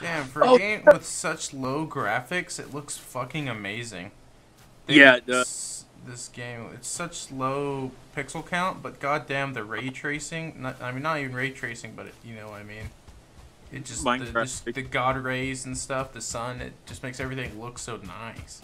Damn, for Oh, a game with such low graphics, it looks fucking amazing. Yeah, This, this game, it's such low pixel count, but goddamn the ray tracing. Not, I mean, not even ray tracing, but it, you know what I mean. It just the, just the god rays and stuff, the sun. It just makes everything look so nice.